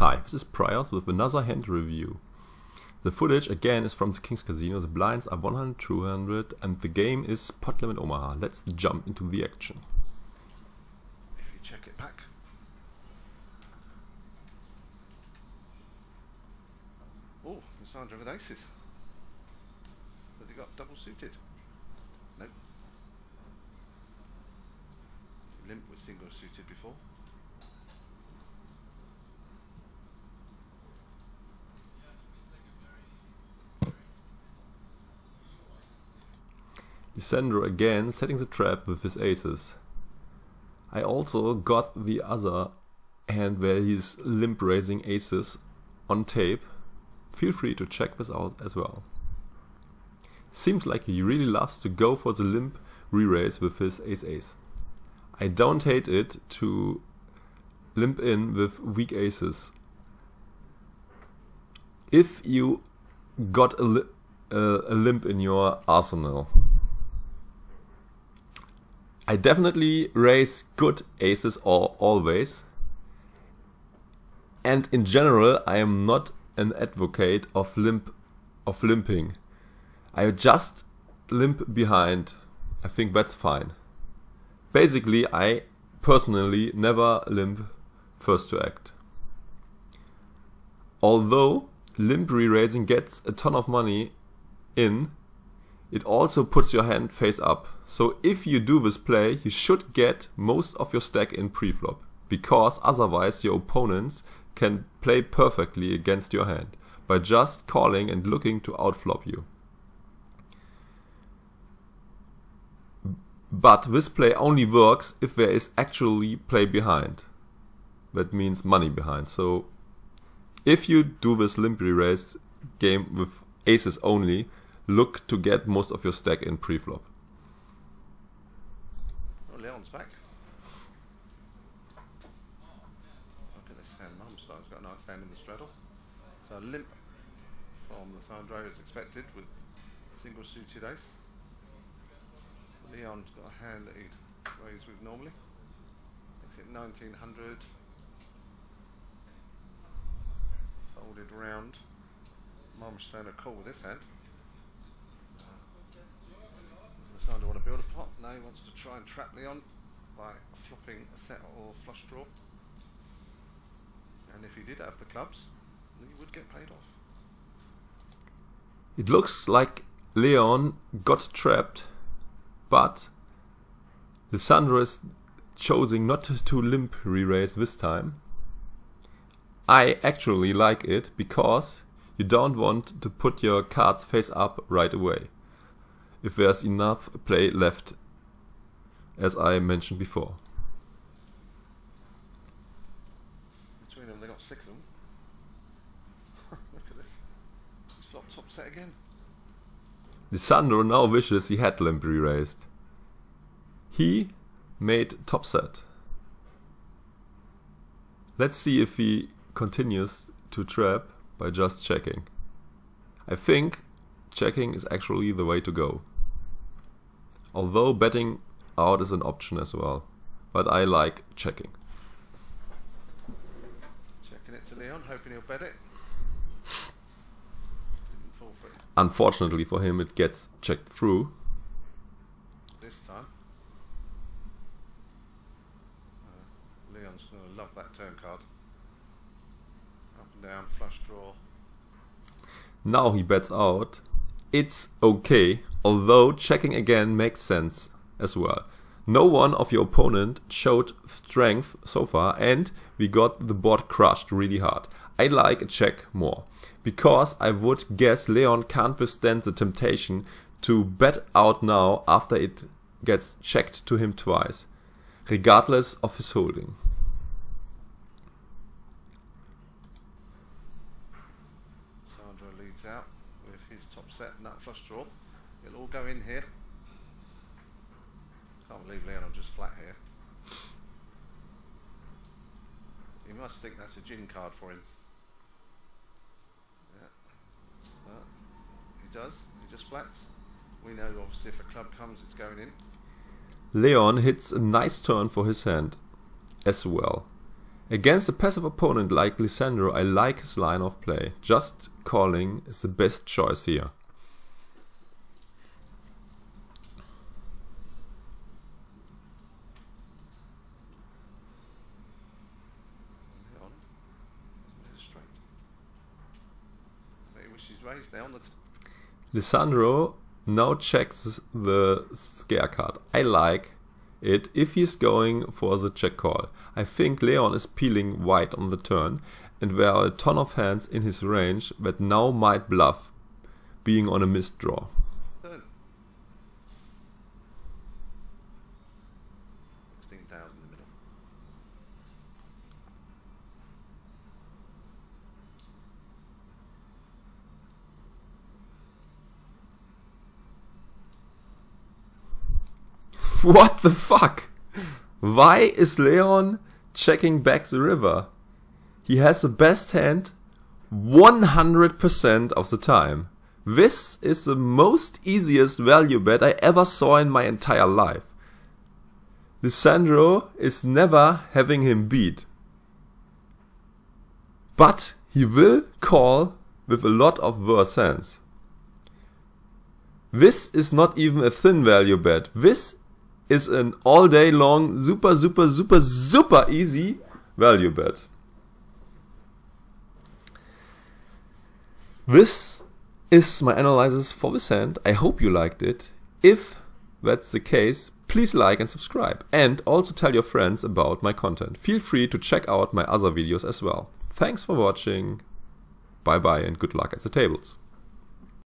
Hi, this is Praios with another hand review. The footage again is from the King's Casino, the blinds are 100, 200 and the game is Pot Limit Omaha. Let's jump into the action. If you check it back. Oh, Lisandro with aces. Has he got double suited? Nope. Limp was single suited before. Lisandro again setting the trap with his aces. I also got the other hand where he's limp raising aces on tape. Feel free to check this out as well. Seems like he really loves to go for the limp re-raise with his ace-ace. I don't hate it to limp in with weak aces. If you got a, li uh, a limp in your arsenal. I definitely raise good aces all, always. And in general, I am not an advocate of limp of limping. I just limp behind. I think that's fine. Basically, I personally never limp first to act. Although limp re-raising gets a ton of money in, it also puts your hand face up. So if you do this play, you should get most of your stack in pre-flop, because otherwise your opponents can play perfectly against your hand by just calling and looking to outflop you. But this play only works if there is actually play behind. That means money behind. So if you do this limp re-raise game with aces only, look to get most of your stack in pre-flop. Oh, Leon's back. Look at this hand. Marmorstein's got a nice hand in the straddle. So a limp from is expected with single suited ace. Leon's got a hand that he'd raise with normally. Makes it 1900. Folded round. Marmorstein a call with this hand. Lisandro want to build a pot. No, he wants to try and trap Leon by flopping a set or flush draw. And if he did have the clubs, he would get paid off. It looks like Leon got trapped, but the Lisandro is choosing not to limp re-raise this time. I actually like it because you don't want to put your cards face up right away if there's enough play left as I mentioned before. Between them, they got six of them. Look at this. He's flopped top set again. Lisandro now wishes he had limp re-raised. He made top set. Let's see if he continues to trap by just checking. I think checking is actually the way to go. Although betting out is an option as well, but I like checking. Checking it to Leon, hoping he'll bet it. Didn't fall for it Unfortunately for him, it gets checked through. this time. Uh, Leon's going to love that turn card. Up and down, flush draw. Now he bets out. It's okay, although checking again makes sense as well. No one of your opponent showed strength so far, and we got the board crushed really hard. I like a check more, because I would guess Leon can't withstand the temptation to bet out now after it gets checked to him twice, regardless of his holding. Sandra leads out with his top set nut flush draw. It'll all go in here. Can't believe Leon just flat here. He must think that's a gin card for him. Yeah. He does. He just flats. We know obviously if a club comes it's going in. Leon hits a nice turn for his hand as well. Against a passive opponent like Lisandro, I like his line of play. Just calling is the best choice here. Leon. Straight. Maybe she's raised now on the Lisandro now checks the scare card. I like it if he's going for the check call. I think Leon is peeling white on the turn and there are a ton of hands in his range that now might bluff, being on a missed draw. turn. 16,000 in the middle. What the fuck? Why is Leon checking back the river? He has the best hand 100% of the time. This is the most easiest value bet I ever saw in my entire life. Lisandro is never having him beat. But he will call with a lot of worse hands. This is not even a thin value bet. This is an all day long, super, super, super, super easy value bet. This is my analysis for this hand. I hope you liked it. If that's the case, please like and subscribe. And also tell your friends about my content. Feel free to check out my other videos as well. Thanks for watching. Bye bye and good luck at the tables.